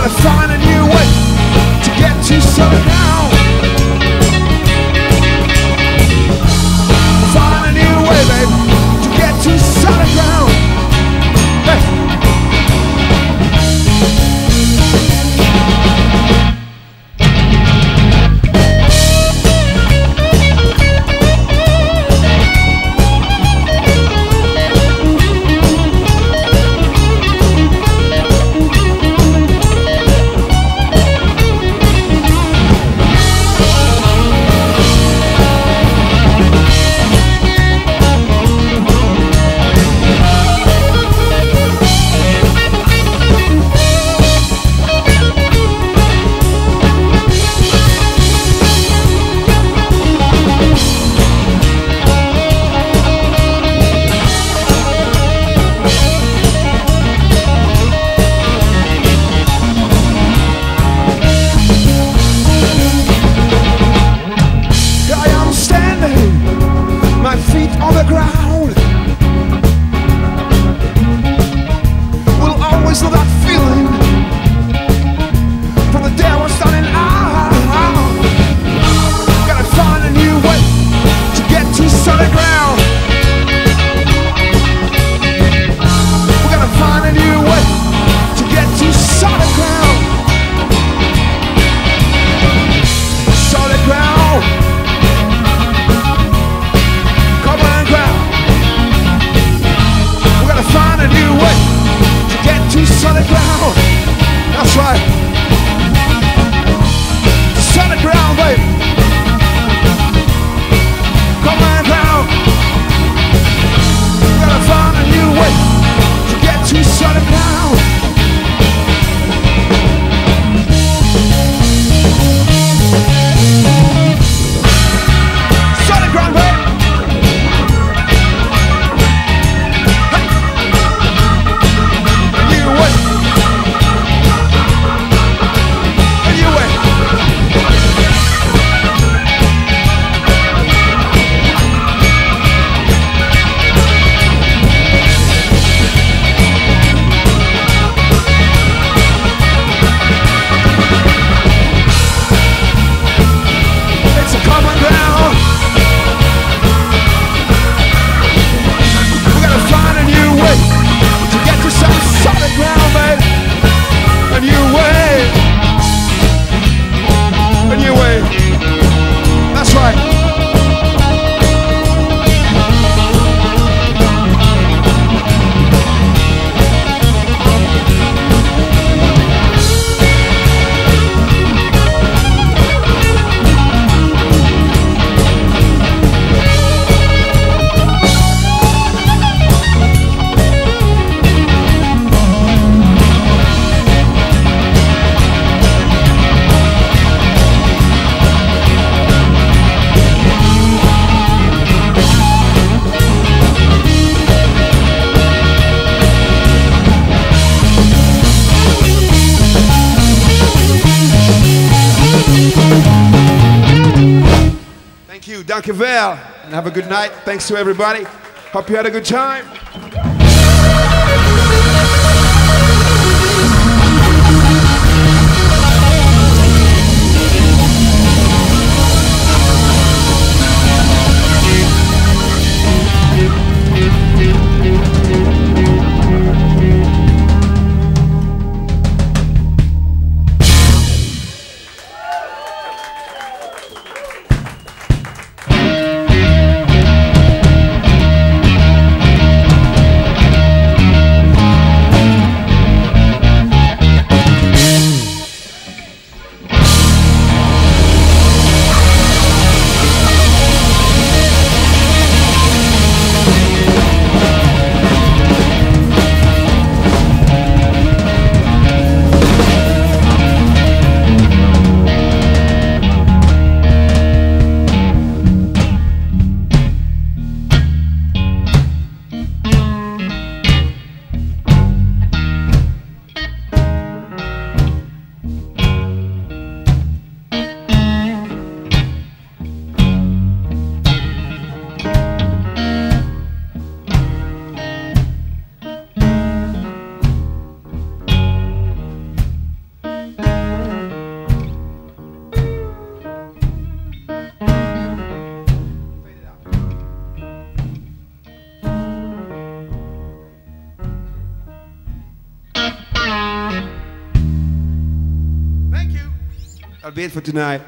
gotta find a new way to get to sundown. you. Danke. And have a good night. Thanks to everybody. Hope you had a good time. That'll be it for tonight.